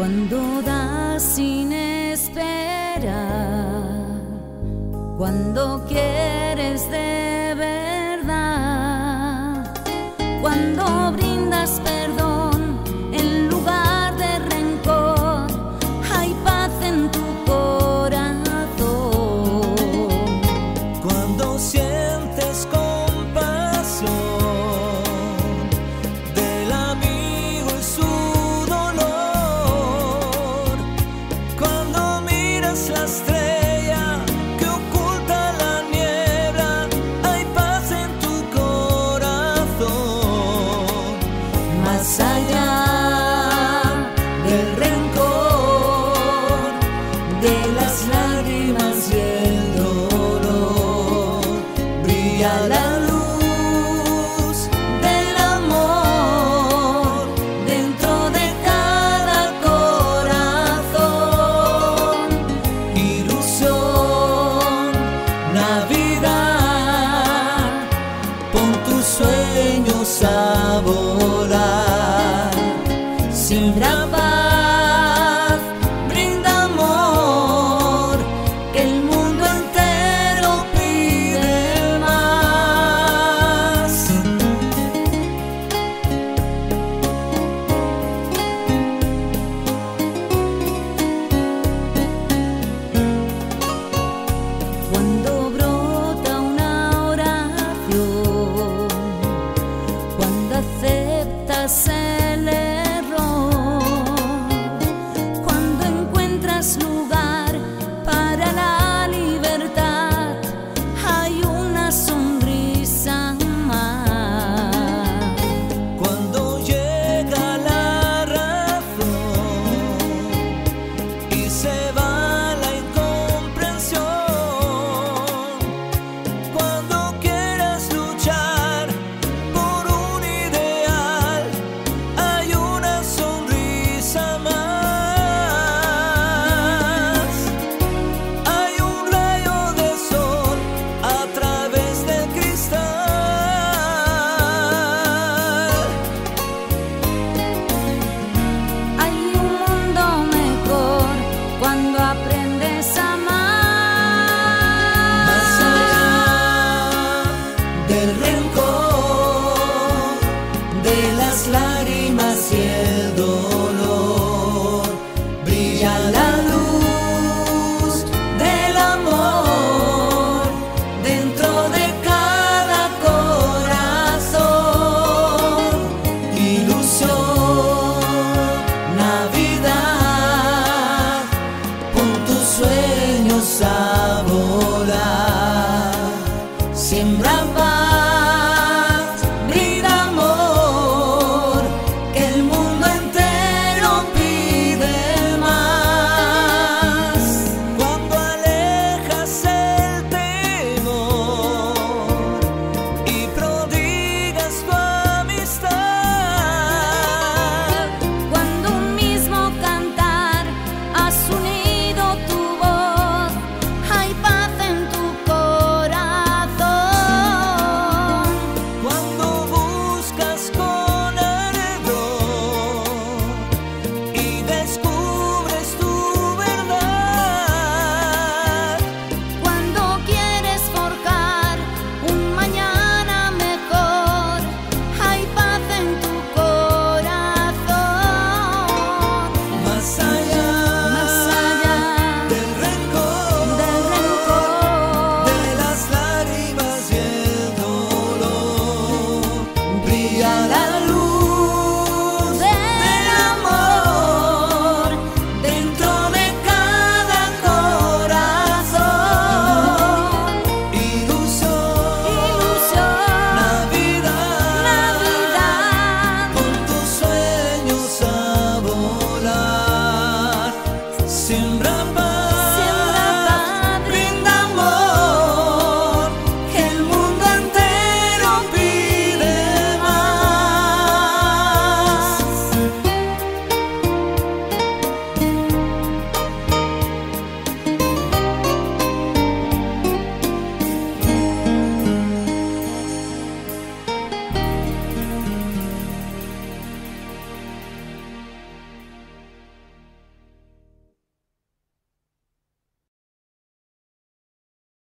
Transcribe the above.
Cuando das sin esperar, cuando quieres de verdad, cuando brillas. tus sueños a volar, sin trampa. La luz del amor dentro de cada corazón. Ilusión Navidad. con tus sueños a volar. Siembra.